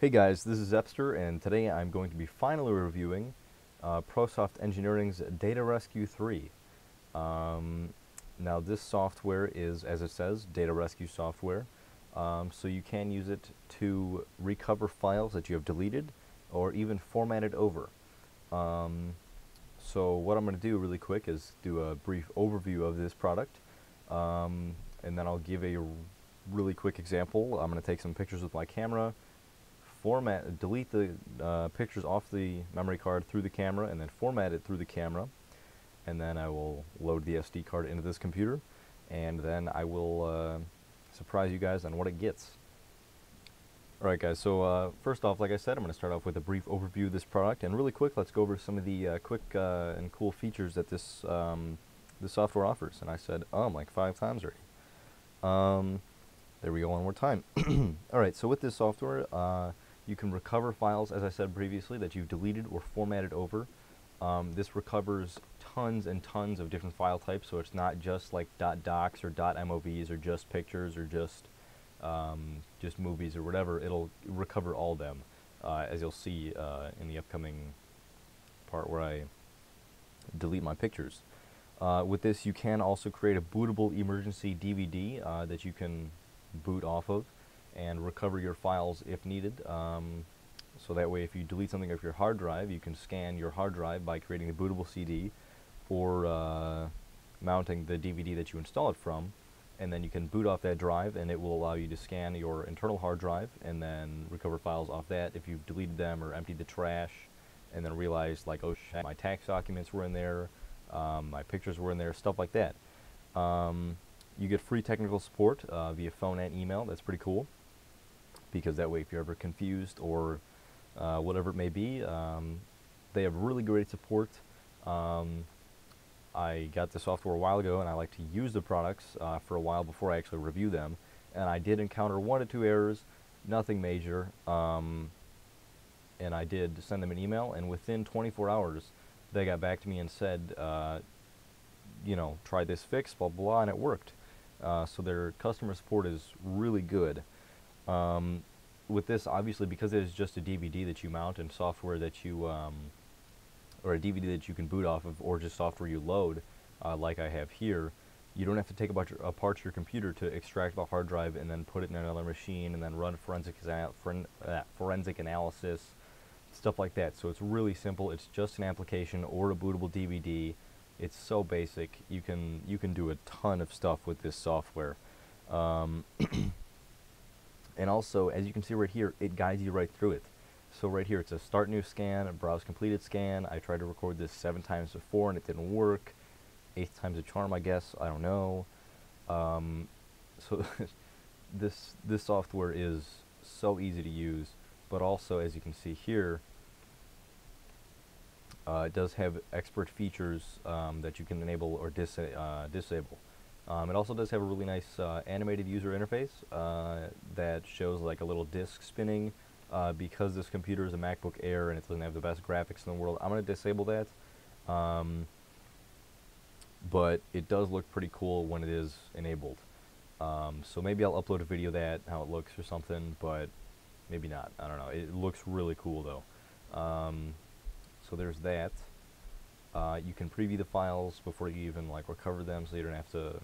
Hey guys, this is Epster, and today I'm going to be finally reviewing uh, ProSoft Engineering's Data Rescue 3. Um, now this software is, as it says, data rescue software, um, so you can use it to recover files that you have deleted or even formatted over. Um, so what I'm going to do really quick is do a brief overview of this product, um, and then I'll give a really quick example. I'm going to take some pictures with my camera, format, delete the uh, pictures off the memory card through the camera and then format it through the camera and then I will load the SD card into this computer and then I will uh, surprise you guys on what it gets. Alright guys, so uh, first off, like I said, I'm going to start off with a brief overview of this product and really quick, let's go over some of the uh, quick uh, and cool features that this, um, this software offers. And I said, um, like five times already. Um, there we go one more time. Alright, so with this software, uh, you can recover files, as I said previously, that you've deleted or formatted over. Um, this recovers tons and tons of different file types, so it's not just like .docs or .movs or just pictures or just um, just movies or whatever. It'll recover all them, uh, as you'll see uh, in the upcoming part where I delete my pictures. Uh, with this, you can also create a bootable emergency DVD uh, that you can boot off of and recover your files if needed. Um, so that way if you delete something off your hard drive, you can scan your hard drive by creating the bootable CD or uh, mounting the DVD that you install it from. And then you can boot off that drive and it will allow you to scan your internal hard drive and then recover files off that if you've deleted them or emptied the trash and then realized like oh shit my tax documents were in there um, my pictures were in there stuff like that. Um, you get free technical support uh, via phone and email. That's pretty cool because that way if you're ever confused or uh, whatever it may be, um, they have really great support. Um, I got the software a while ago and I like to use the products uh, for a while before I actually review them. And I did encounter one or two errors, nothing major. Um, and I did send them an email and within 24 hours they got back to me and said, uh, you know, try this fix, blah, blah, and it worked. Uh, so their customer support is really good. Um, with this, obviously, because it is just a DVD that you mount and software that you, um, or a DVD that you can boot off of, or just software you load, uh, like I have here, you don't have to take apart your, apart your computer to extract the hard drive and then put it in another machine and then run forensic, uh, forensic analysis, stuff like that. So it's really simple. It's just an application or a bootable DVD. It's so basic. You can you can do a ton of stuff with this software. Um, And also, as you can see right here, it guides you right through it. So right here, it's a start new scan, a browse completed scan. I tried to record this seven times before and it didn't work. Eighth time's a charm, I guess. I don't know. Um, so this this software is so easy to use, but also, as you can see here, uh, it does have expert features um, that you can enable or dis uh, disable. Um, it also does have a really nice uh, animated user interface uh, that shows like a little disc spinning. Uh, because this computer is a MacBook Air and it doesn't have the best graphics in the world, I'm going to disable that. Um, but it does look pretty cool when it is enabled. Um, so maybe I'll upload a video that, how it looks or something, but maybe not. I don't know. It looks really cool though. Um, so there's that. Uh, you can preview the files before you even like recover them so you don't have to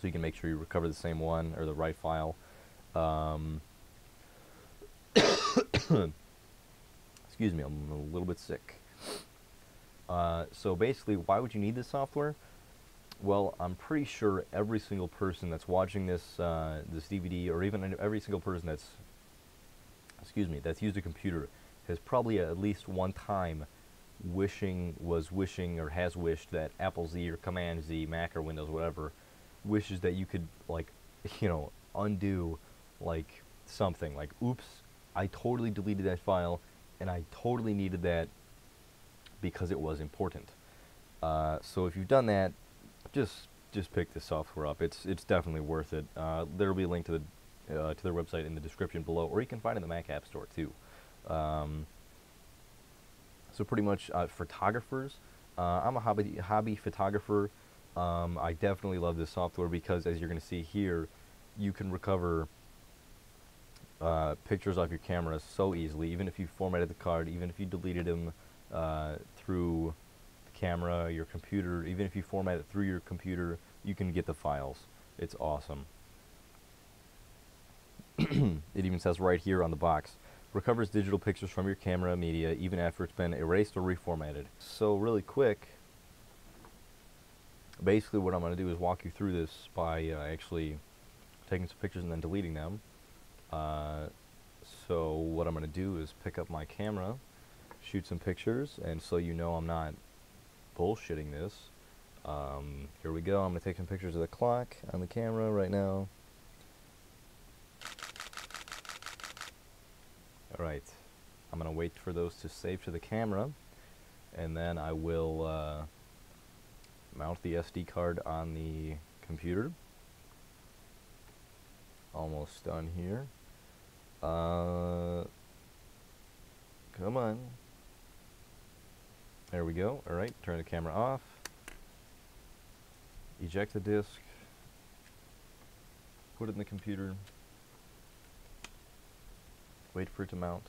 so you can make sure you recover the same one or the right file. Um, excuse me, I'm a little bit sick. Uh, so basically, why would you need this software? Well, I'm pretty sure every single person that's watching this uh, this DVD, or even every single person that's excuse me that's used a computer, has probably at least one time wishing was wishing or has wished that Apple Z or Command Z, Mac or Windows, whatever, wishes that you could like you know undo like something. Like oops I totally deleted that file and I totally needed that because it was important. Uh, so if you've done that just just pick this software up. It's it's definitely worth it. Uh, there will be a link to the uh, to their website in the description below or you can find it in the Mac App Store too. Um, so pretty much uh, photographers. Uh, I'm a hobby hobby photographer um, I definitely love this software because as you're going to see here, you can recover uh, pictures off your camera so easily, even if you formatted the card, even if you deleted them uh, through the camera, your computer, even if you format it through your computer, you can get the files. It's awesome. it even says right here on the box, recovers digital pictures from your camera media even after it's been erased or reformatted. So really quick, basically what I'm going to do is walk you through this by uh, actually taking some pictures and then deleting them. Uh, so what I'm going to do is pick up my camera, shoot some pictures, and so you know I'm not bullshitting this. Um, here we go, I'm going to take some pictures of the clock on the camera right now. Alright, I'm going to wait for those to save to the camera, and then I will uh, mount the SD card on the computer. Almost done here. Uh, come on. There we go. Alright, turn the camera off. Eject the disk. Put it in the computer. Wait for it to mount.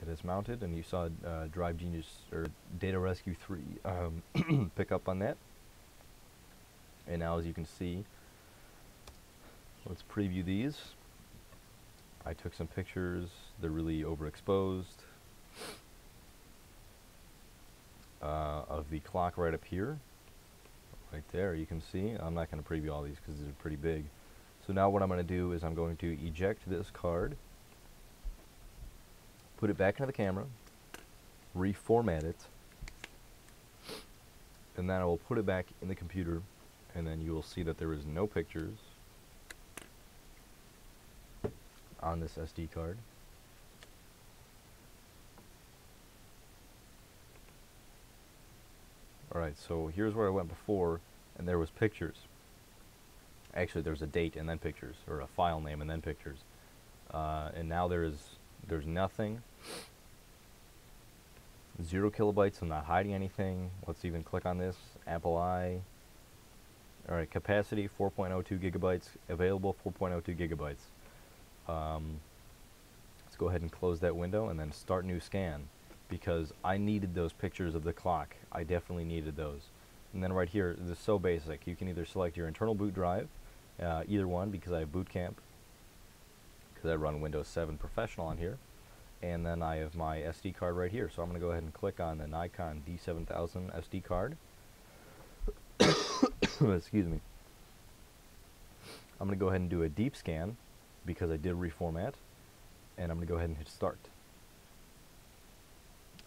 It is mounted, and you saw uh, Drive Genius or Data Rescue 3 um, pick up on that. And now, as you can see, let's preview these. I took some pictures. They're really overexposed. Uh, of the clock right up here. Right there, you can see. I'm not going to preview all these because these are pretty big. So now what I'm going to do is I'm going to eject this card put it back into the camera, reformat it, and then I will put it back in the computer, and then you will see that there is no pictures on this SD card. Alright, so here's where I went before, and there was pictures. Actually, there's a date and then pictures, or a file name and then pictures. Uh, and now there is there's nothing. Zero kilobytes, I'm not hiding anything. Let's even click on this. Apple I. Alright, capacity 4.02 gigabytes. Available 4.02 gigabytes. Um, let's go ahead and close that window and then start new scan because I needed those pictures of the clock. I definitely needed those. And then right here, this is so basic. You can either select your internal boot drive, uh, either one because I have Boot Camp, because I run Windows 7 Professional on here. And then I have my SD card right here. So I'm going to go ahead and click on the Nikon D7000 SD card. Excuse me. I'm going to go ahead and do a deep scan because I did reformat. And I'm going to go ahead and hit start.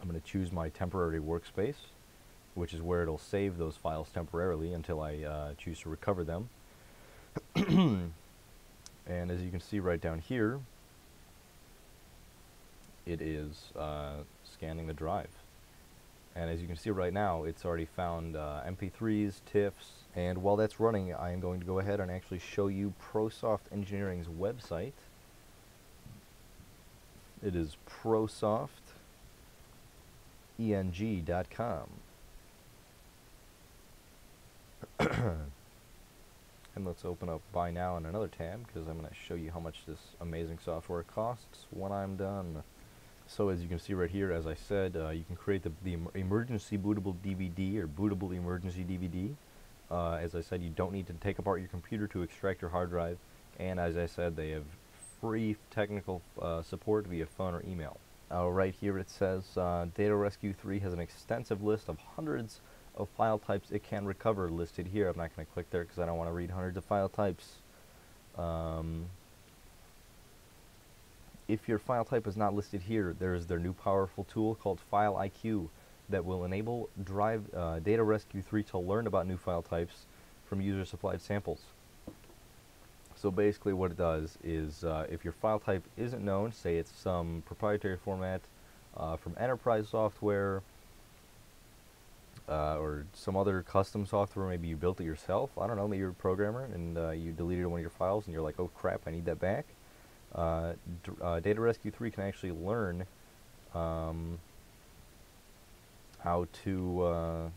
I'm going to choose my temporary workspace, which is where it'll save those files temporarily until I uh, choose to recover them. And as you can see right down here, it is uh, scanning the drive. And as you can see right now, it's already found uh, MP3s, TIFFs, and while that's running, I am going to go ahead and actually show you ProSoft Engineering's website. It is prosofteng.com. And let's open up Buy Now in another tab because I'm going to show you how much this amazing software costs when I'm done. So as you can see right here, as I said, uh, you can create the, the emergency bootable DVD or bootable emergency DVD. Uh, as I said, you don't need to take apart your computer to extract your hard drive. And as I said, they have free technical uh, support via phone or email. right here it says uh, Data Rescue 3 has an extensive list of hundreds of file types it can recover listed here. I'm not going to click there because I don't want to read hundreds of file types. Um, if your file type is not listed here, there is their new powerful tool called File IQ that will enable Drive uh, Data Rescue 3 to learn about new file types from user-supplied samples. So basically what it does is uh, if your file type isn't known, say it's some proprietary format uh, from enterprise software, uh, or some other custom software. Maybe you built it yourself. I don't know. Maybe you're a programmer and uh, you deleted one of your files and you're like, oh crap, I need that back. Uh, uh Data Rescue 3 can actually learn um, how to uh,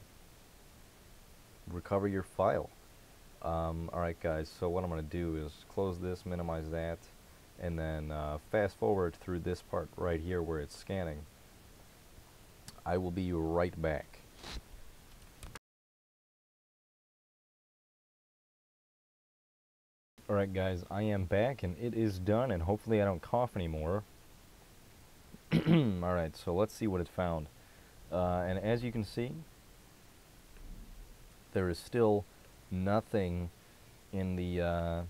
recover your file. Um, Alright guys, so what I'm going to do is close this, minimize that, and then uh, fast forward through this part right here where it's scanning. I will be right back. Alright guys, I am back and it is done and hopefully I don't cough anymore. Alright, so let's see what it found. Uh, and as you can see, there is still nothing in the uh,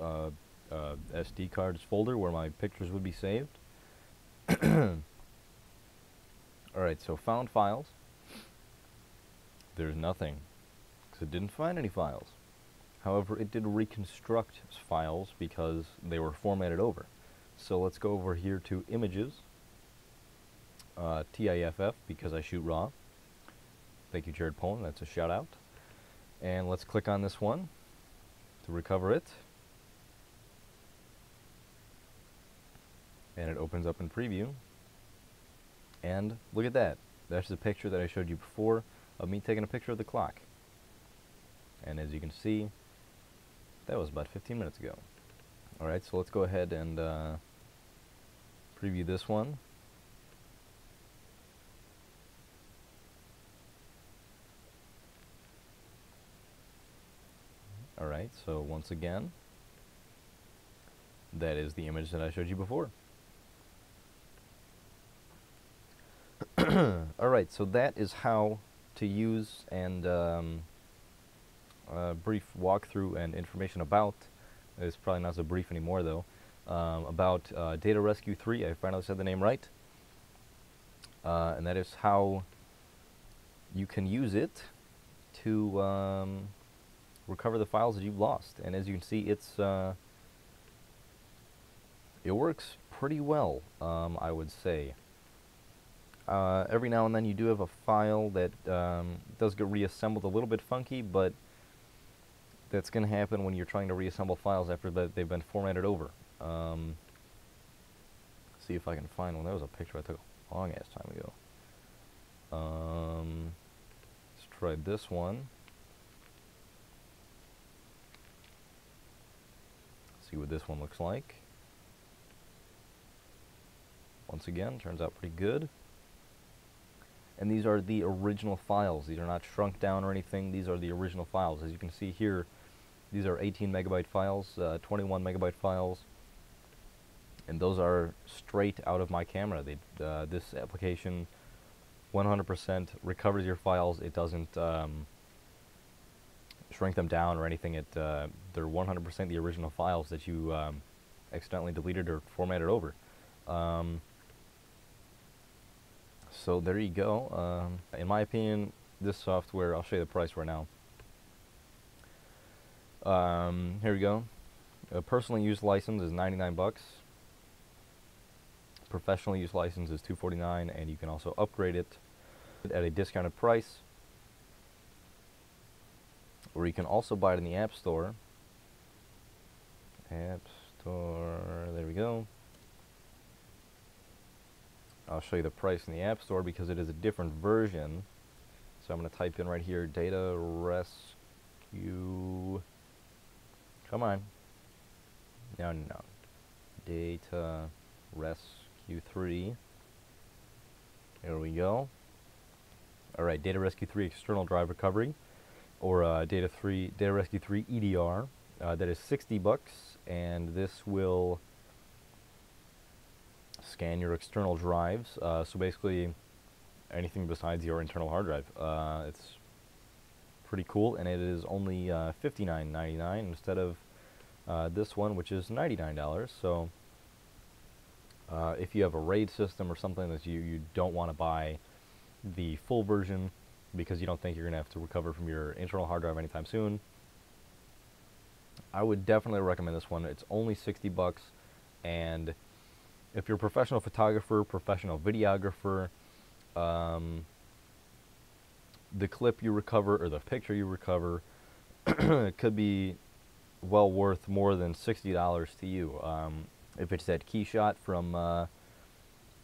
uh, uh SD cards folder where my pictures would be saved. Alright, so found files. There's nothing, because it didn't find any files. However, it did reconstruct files because they were formatted over. So let's go over here to Images, uh, TIFF, because I shoot RAW. Thank you, Jared Polin. That's a shout out. And let's click on this one to recover it. And it opens up in preview. And look at that. That's the picture that I showed you before of me taking a picture of the clock. And as you can see, that was about 15 minutes ago. Alright, so let's go ahead and uh, preview this one. Alright, so once again, that is the image that I showed you before. Alright, so that is how to use and um, a brief walkthrough and information about, it's probably not so brief anymore though, um, about uh, Data Rescue 3, I finally said the name right, uh, and that is how you can use it to um, recover the files that you've lost. And as you can see, it's uh, it works pretty well, um, I would say. Uh, every now and then you do have a file that um, does get reassembled a little bit funky, but that's going to happen when you're trying to reassemble files after that they've been formatted over. Um, see if I can find one. That was a picture I took a long ass time ago. Um, let's try this one. See what this one looks like. Once again, turns out pretty good. And these are the original files. These are not shrunk down or anything. These are the original files. As you can see here, these are 18 megabyte files, uh, 21 megabyte files, and those are straight out of my camera. They, uh, this application 100% recovers your files. It doesn't um, shrink them down or anything. It uh, they're 100% the original files that you um, accidentally deleted or formatted over. Um, so there you go. Um, in my opinion, this software, I'll show you the price right now. Um, here we go. A personally used license is 99 bucks. Professional use license is 249 and you can also upgrade it at a discounted price. Or you can also buy it in the App Store. App Store, there we go. I'll show you the price in the App Store because it is a different version. So I'm going to type in right here, Data Rescue Come on. No, no. Data Rescue 3. Here we go. Alright, Data Rescue 3 External Drive Recovery, or uh, Data 3 Data Rescue 3 EDR. Uh, that is 60 bucks, and this will scan your external drives. Uh, so basically, anything besides your internal hard drive. Uh, it's pretty cool, and it is only uh, $59.99 instead of uh, this one, which is $99. So uh, if you have a RAID system or something that you, you don't want to buy the full version because you don't think you're going to have to recover from your internal hard drive anytime soon, I would definitely recommend this one. It's only 60 bucks, and if you're a professional photographer, professional videographer, um, the clip you recover or the picture you recover could be well worth more than $60 to you. Um, if it's that key shot from uh,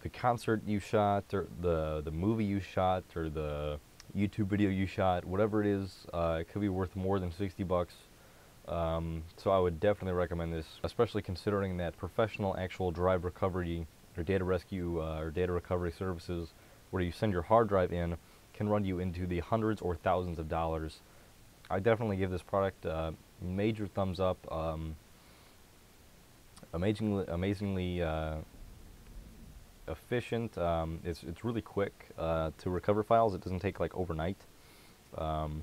the concert you shot or the, the movie you shot or the YouTube video you shot, whatever it is, uh, it could be worth more than 60 bucks. Um, so I would definitely recommend this, especially considering that professional actual drive recovery or data rescue uh, or data recovery services where you send your hard drive in can run you into the hundreds or thousands of dollars. I definitely give this product a major thumbs up. Um, amazingly, amazingly uh, efficient. Um, it's it's really quick uh, to recover files. It doesn't take like overnight. Um,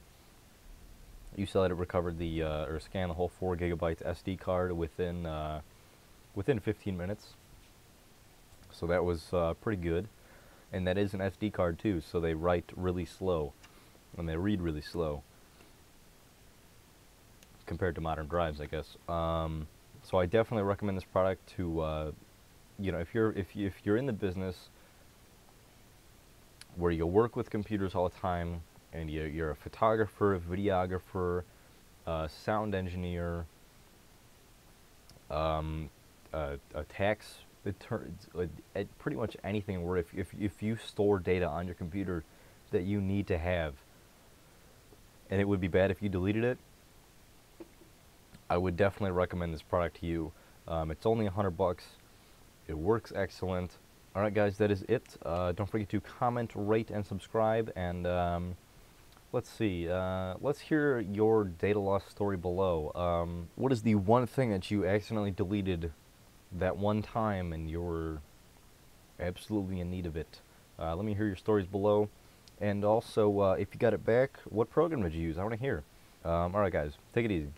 you saw that it recovered the uh, or scanned the whole four gigabytes SD card within uh, within 15 minutes. So that was uh, pretty good, and that is an SD card too. So they write really slow, and they read really slow compared to modern drives, I guess. Um, so I definitely recommend this product to, uh, you know, if you're if you, if you're in the business where you work with computers all the time and you, you're a photographer, videographer, uh, sound engineer, um, a tax pretty much anything where if, if, if you store data on your computer that you need to have and it would be bad if you deleted it I would definitely recommend this product to you. Um, it's only a hundred bucks. It works excellent. All right, guys, that is it. Uh, don't forget to comment, rate, and subscribe. And um, let's see. Uh, let's hear your data loss story below. Um, what is the one thing that you accidentally deleted that one time and you're absolutely in need of it? Uh, let me hear your stories below. And also, uh, if you got it back, what program did you use? I want to hear. Um, all right, guys, take it easy.